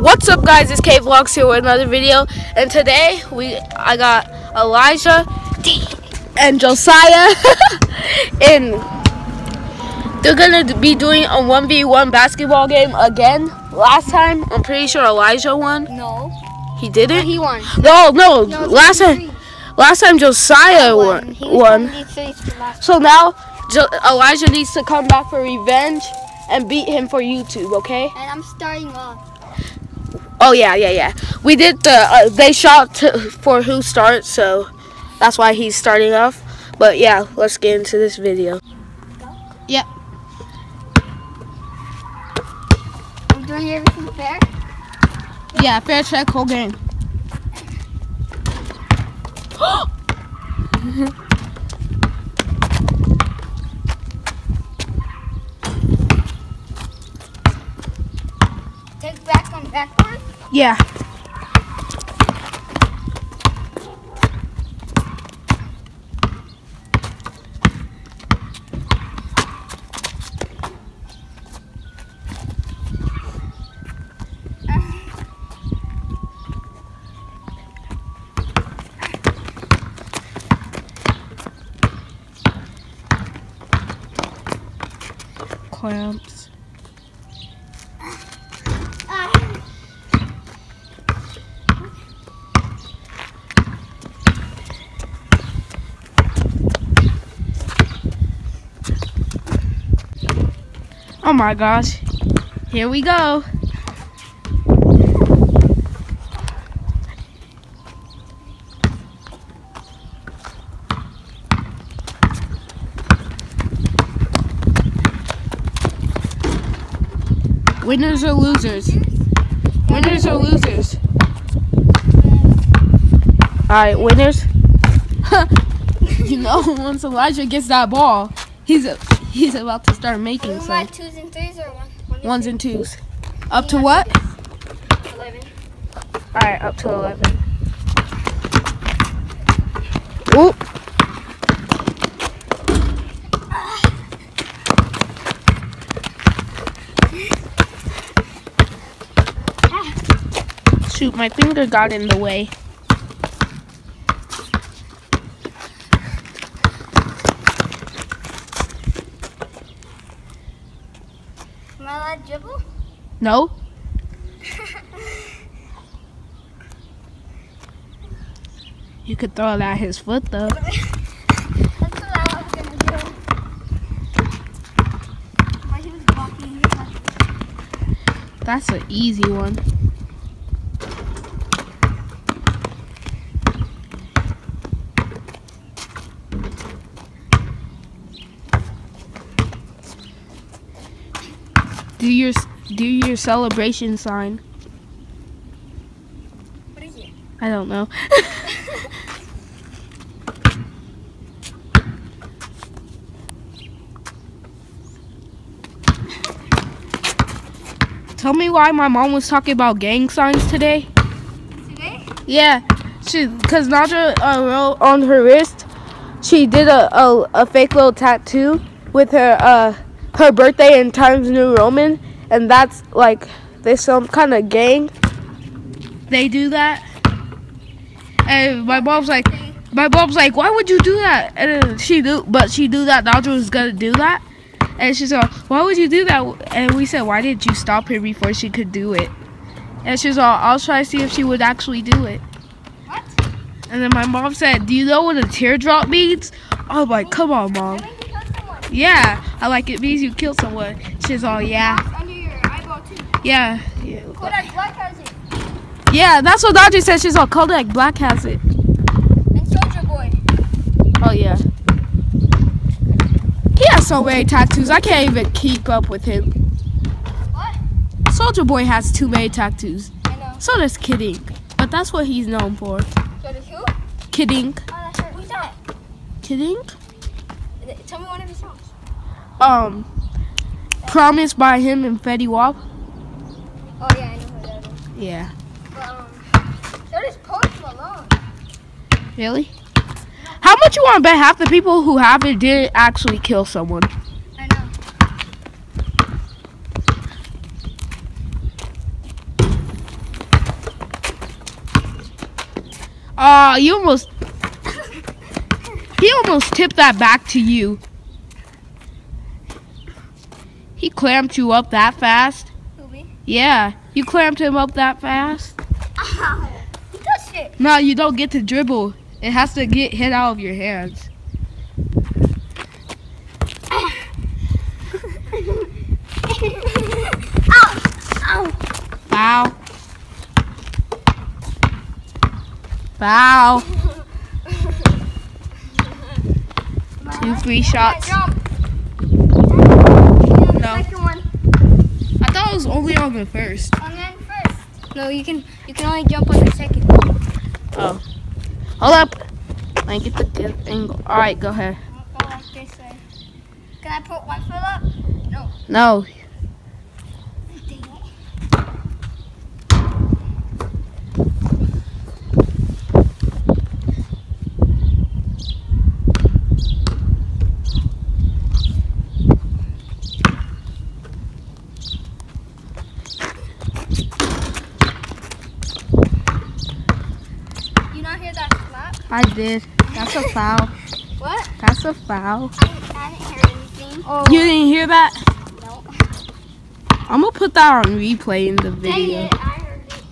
What's up guys, it's K Vlogs here with another video and today we I got Elijah and Josiah and they're gonna be doing a 1v1 basketball game again. Last time I'm pretty sure Elijah won. No. He didn't? He won. No, no, No, last time last time Josiah won. Won. one of these three last- So now jo- Elijah needs to come back for revenge and beat him for YouTube, okay? And I'm starting off. Oh yeah, yeah, yeah. We did the uh, they shot to, for who starts, so that's why he's starting off. But yeah, let's get into this video. Yep. I'm doing everything fair. Yeah, fair check whole game. Take back on backboard. Yeah. Clamps. Oh my gosh. Here we go. Winners or losers? Winners or losers? Alright, winners. you know, once Elijah gets that ball, he's a, he's about to start making Am some. I twos and threes or one? one Ones and twos. Up to what? Eleven. Alright, up to 11. Oop. Shoot, my finger got in the way. Am I allowed to dribble? No? You could throw it at his foot though. That's an easy one. Do your your celebration sign. What is it? I don't know. Tell me why my mom was talking about gang signs today. Today? Yeah, she because Nadra uh, wrote on her wrist. She did a, a a fake little tattoo with her uh her birthday in Times New Roman, and that's like there's some kind of gang. They do that, and my mom's like, my mom's like, why would you do that? And she do, but she do that. Nadra was gonna do that, and she's like, why would you do that? And we said, why didn't you stop her before she could do it? And she's all, I'll try to see if she would actually do it. What? And then my mom said, Do you know what a teardrop means? I was like, Come on, mom. I think you killed someone. Yeah, I like it means you killed someone. She's all, Yeah, Mark Under your eyeball too. Yeah. Yeah, Kodak Black has it. yeah that's what Dodgy said. She's all, Kodak Black has it. And Soulja Boy. Oh, yeah. He has so many tattoos. I can't even keep up with him. What? Soulja Boy has too many tattoos. I know. So does Kid Ink. But that's what he's known for. So does who? Kid Ink. Oh, that's her. Who's that? Kid Ink? Tell me one of his songs. Um, Promised by him and Fetty Wap. Yeah. But, um, so does Post Malone. Really? How much you want to bet half the people who have it did actually kill someone? I know. Uh, you almost... he almost tipped that back to you. He clamped you up that fast. Yeah, you clamped him up that fast. Ow! You touched it. No, you don't get to dribble. It has to get hit out of your hands. Ow! Ow! Foul. Foul. Two free shots. Jump. No. Second one. I thought it was only on the first. On then first. No, you can you can only jump on the second. Oh. Hold up. I get the good angle. Alright, go ahead. Go like this way. Can I put one foot up? No. No. Dang it. You not hear that slap? I did. That's a foul. What? That's a foul. I didn't, I didn't hear anything. Oh. You didn't hear that? No. I'm gonna put that on replay in the video. it, I heard it.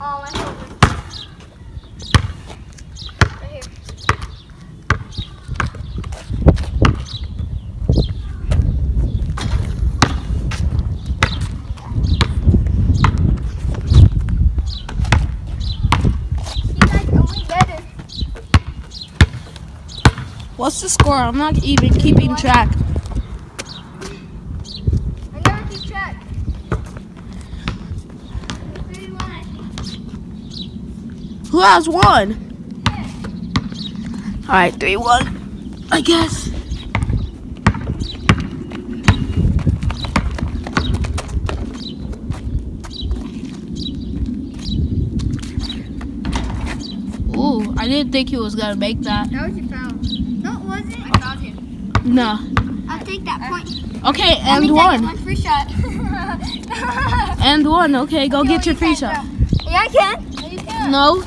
Oh, my phone. Right here. He like only better. What's the score? I'm not even keeping track. I never keep track. Who has one? Alright, 3 1. I guess. Ooh, I didn't think he was gonna make that. That was your foul. No, it wasn't. I fouled him. No. I'll take that point. Okay, and one. One free shot. And one. Okay, go No, get your you free shot. no. Yeah, I can. No, you can't. No,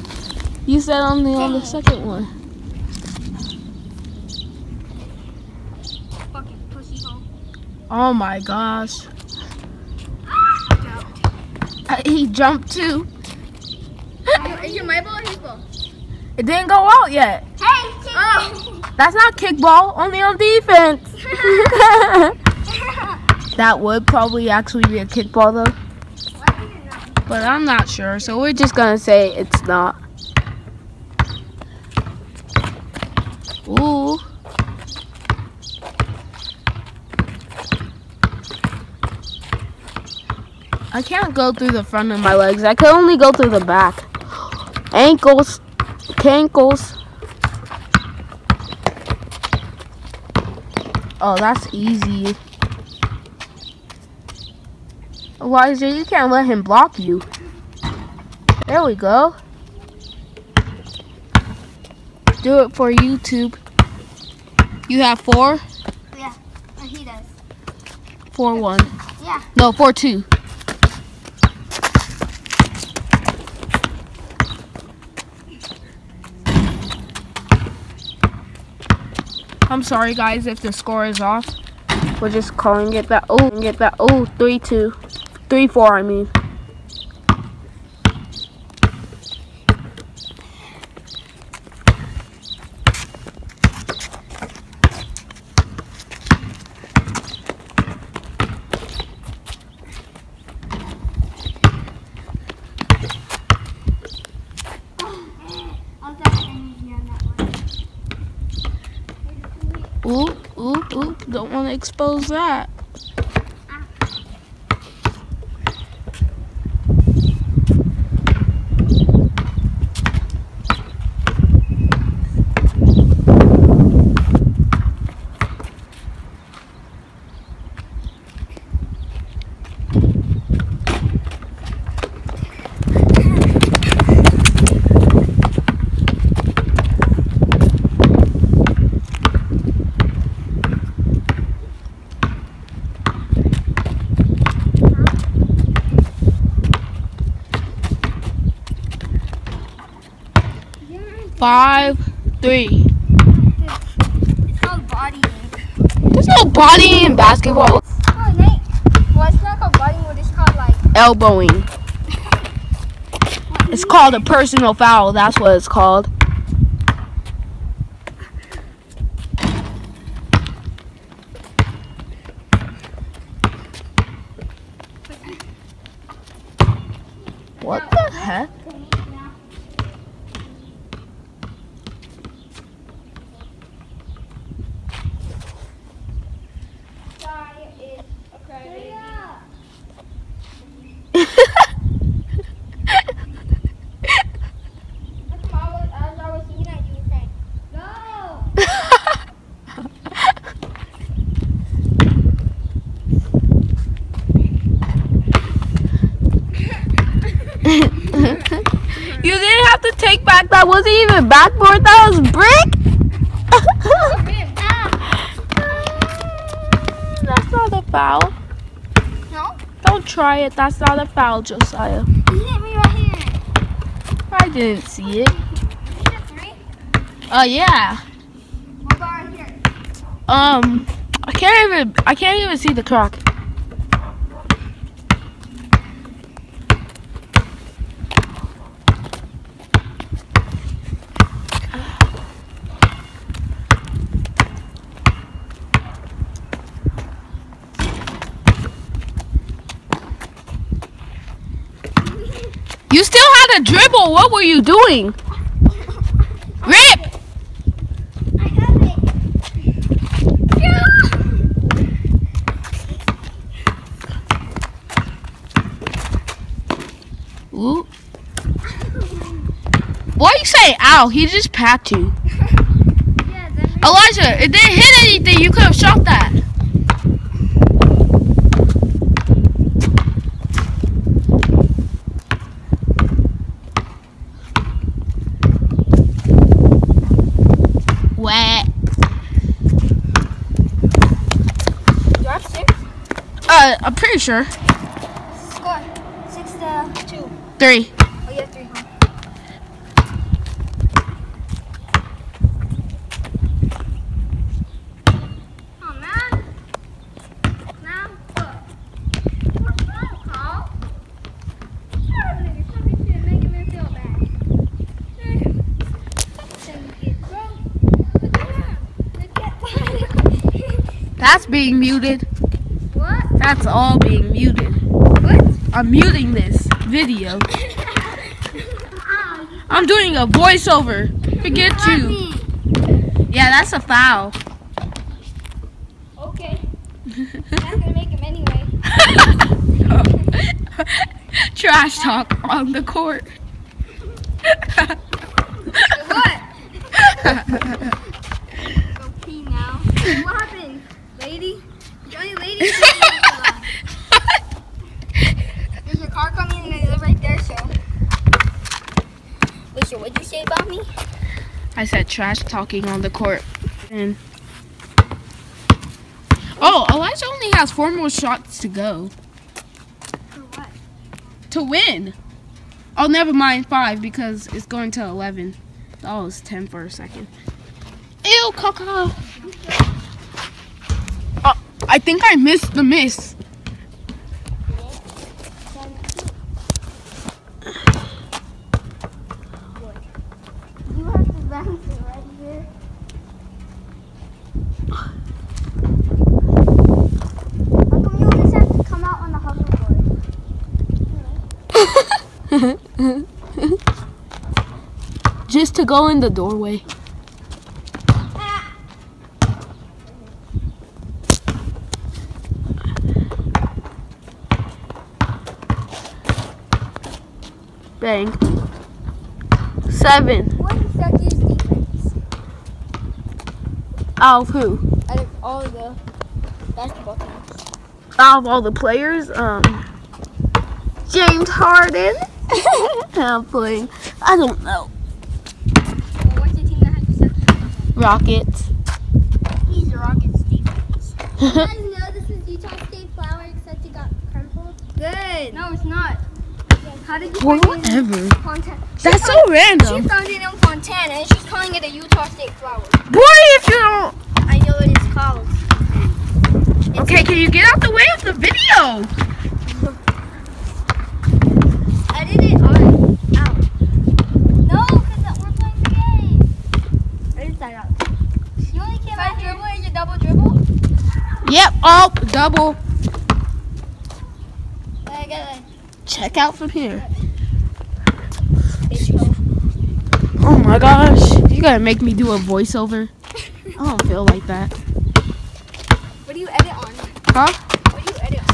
you said only on the second one. Fucking pussy hole. Oh my gosh. Uh, He jumped too. Is your my ball or his ball? It didn't go out yet. Hey, oh. That's not kickball, only on defense. that would probably actually be a kickball though, Why did you not? but I'm not sure, so we're just gonna say it's not. Ooh. I can't go through the front of my legs. I can only go through the back. Ankles. Cankles. Oh, that's easy. Elijah, you can't let him block you. There we go. Do it for YouTube. You have four? Yeah, and he does. Four one. Yeah. No, four two. I'm sorry guys if the score is off. We're just calling it that oh get that oh three two. Three four I mean. I'll get energy on that one. Ooh, ooh, ooh. Don't want to expose that. Five, three. It's called bodying. There's no body in basketball. Oh, Nate. Well, it's not called bodying, but it's called like. Elbowing. It's called a personal foul. That's what it's called. What the heck? That's what I was, as I was looking at you, didn't have to take back. That wasn't even backboard. That was brick. That's not a foul. Try it. That's not a foul, Josiah. You hit me right here. I didn't see it. Oh? Uh, yeah. Right? Um, I can't even. I can't even see the crack. You still had a dribble. What were you doing? Rip! I have it. Ooh. Why you saying ow? He just packed you. Yeah, Elijah, it didn't hit anything. You could have shot that. Wet. You have six? Uh, I'm pretty sure. Score. Six to two. Three. Oh, you have three, huh? Man. Now, look. More foul call. Sure, nigga, something should make him feel bad. Then get drunk. Look at him. Look at That's being muted. That's all being muted. What? I'm muting this video. I'm doing a voiceover. Forget you. Yeah, that's a foul. Okay. That's gonna make him anyway. Trash talk on the court. What? Go pee now. What happened, lady? Lady. There's your car coming and they live right there, so. What'd you say about me? I said trash talking on the court. And oh, Elijah only has four more shots to go For what? to win. Oh, never mind, five because it's going to eleven. Oh, it's ten for a second. Ew, caca. Oh, I think I missed the miss. You have to bounce it right here. How come you always have to come out on the hoverboard? Just to go in the doorway. Bang. Seven. What is Sucky's defense? Out of who? Out of all the basketball teams. Out of all the players, um, James Harden. I'm playing. I don't know. Well, what's the team that has? Rockets. He's the Rockets defense. You guys know this is Utah State flower except it got crumpled? Good. No, it's not. How did you find it in Whatever. Fontana? She That's so found- She found it in Fontana and she's calling it a Utah State flower. Boy, if you don't. I know what it's called. Okay, can you get out the way of the video? Edit it on. Out. No, because we're playing the game. Edit that out. You only came out dribble is a double dribble? Yep. Oh, double. I gotta. Check out from here. Oh my gosh. You gotta make me do a voiceover. I don't feel like that. What do you edit on? Huh? What do you edit on?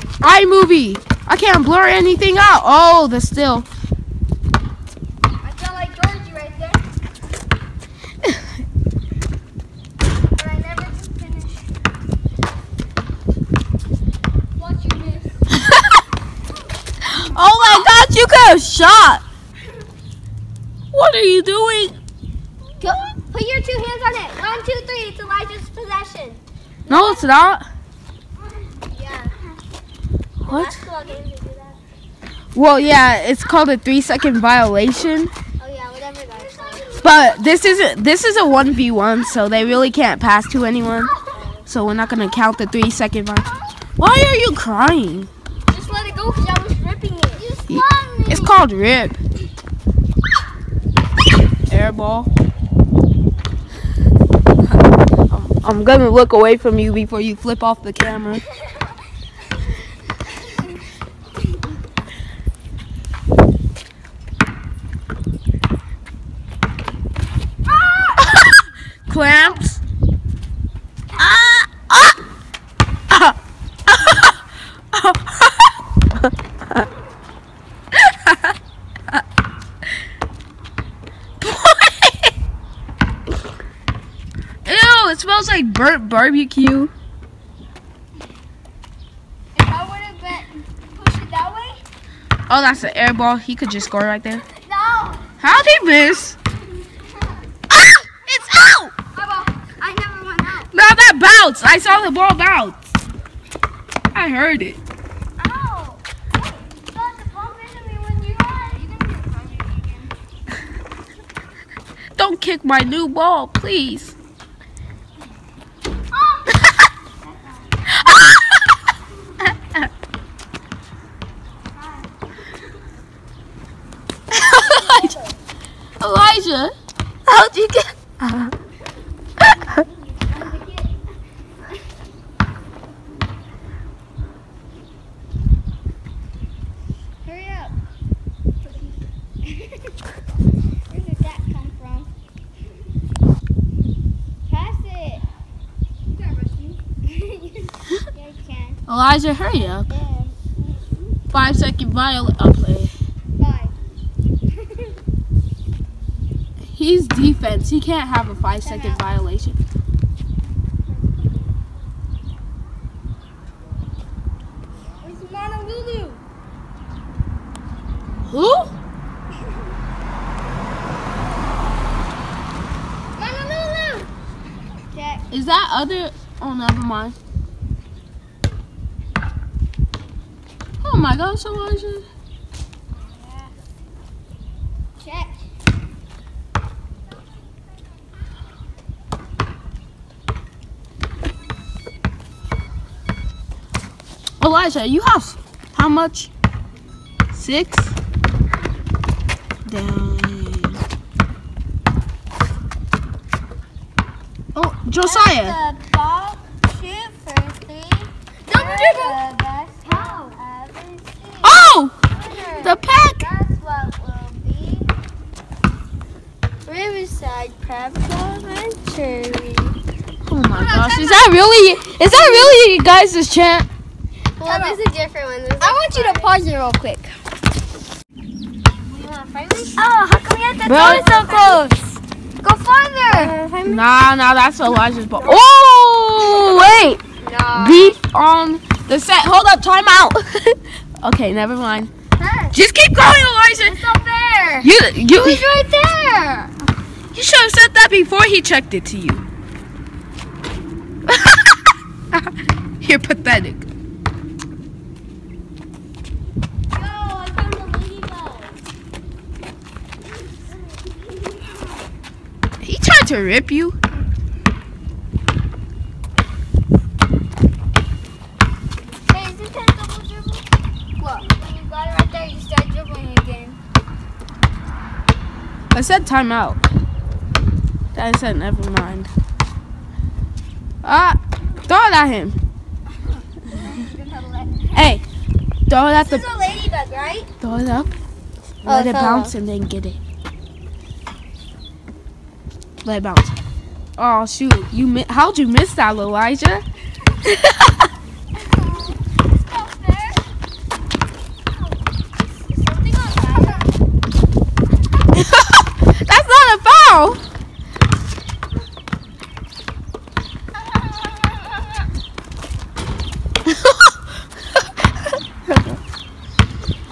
iMovie. I can't blur anything out. Oh, the still. I like Georgie right there. but I never can finish. Watch you miss. oh my gosh, you could have shot. What are you doing? Go. Put your two hands on it. One, two, three. It's Elijah's possession. No, it's not. What? Basketball games they do that. Well, yeah, it's called a three second violation. Oh yeah, whatever. But this isn't. This is a one v one, so they really can't pass to anyone. So we're not gonna count the three second violation. Why are you crying? Just let it go because I was ripping it. You me. It's called rip. Airball. I'm- I'm gonna look away from you before you flip off the camera. Clamps. Ah! Ah! Ah! Ew, it smells like burnt barbecue. If I would have been push it that way. Oh, that's an air ball. He could just score right there. No. How'd he miss? Ah! It's out! My ball. I never went out. Bounced. I saw the ball bounce. I heard it. Don't kick my new ball, please. Elijah, Elijah, how'd you get? Hurry up. Where did that come from? Pass it. You can't rush me. yeah, you Elijah, hurry up. Five second violet. I'll play. Five. He's defense. He can't have a five second violation. Where's Monolulu? Who? Monolulu! Is that other? Oh, never mind. Oh my gosh, Elijah. Check. Elijah, you have how much? Six? Dang. Oh, Josiah. The ball shoot for three. Double dribble. The best how ever seen. Oh! Winner. The pack! That's what will be. Riverside Crab Elementary. Oh my gosh, is that really, is that really you guys' chant? Well, there's a different one. I want you to pause it real quick. Oh, how come you have to Bro. so close? Go farther. Uh, nah, nah, that's Elijah's ball. Oh, wait. Beat on the set. Hold up, time out. okay, never mind. Just keep going, Elijah. It's up there. You, you. It right there. You should have said that before he checked it to you. You're pathetic. Yo, he tried to rip you. Said timeout. I said never mind. Ah, throw it at him. Hey, throw it at This the. ladybug, right? Throw it up. Oh, Let it bounce and then get it. Let it bounce. Oh shoot! You mi- how'd you miss that, Elijah? Not fair. Is something on fire? That's not a foul.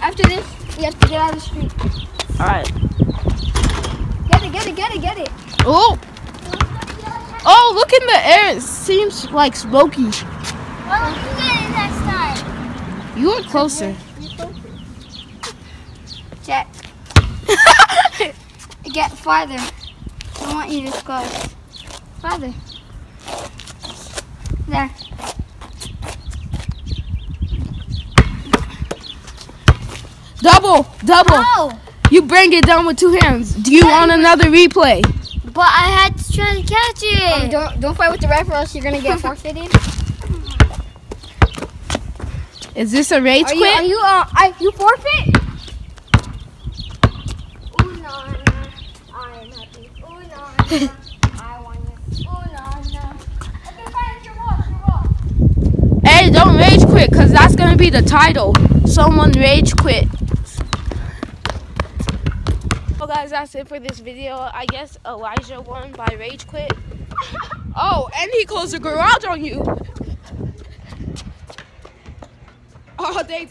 After this, we have to get out of the street. All right. Get it, get it, get it, get it. Oh, oh! Look in the air. It seems like smoky. Well, you get it next time. You were closer. Check. Get farther. I want you to go farther. There. Double, double. Oh, You bring it down with two hands. Do you want another replay? but I had to try to catch it. don't don't fight with the ref or else you're gonna get forfeited. Is this a rage Are you quit? are you uh I, you forfeit? Ooh no, no, I am happy. Ooh no, no, I want you. Ooh no, no. Okay, fine, your ball, your ball. Hey, don't rage quit, cause that's gonna be the title. Someone rage quit. Well, guys, that's it for this video. I guess Elijah won by rage quit. Oh, and he closed the garage on you. Oh, they.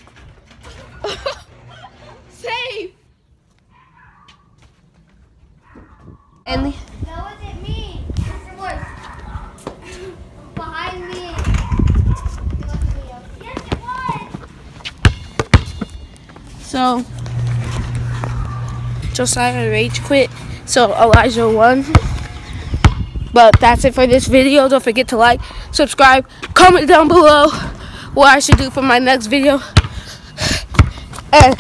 Save. And That wasn't me. Yes, it. Behind me. Yes, it was. So, Josiah rage quit. So Elijah won. But that's it for this video. Don't forget to like, subscribe, comment down below what I should do for my next video. And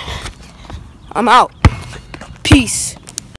I'm out. Peace.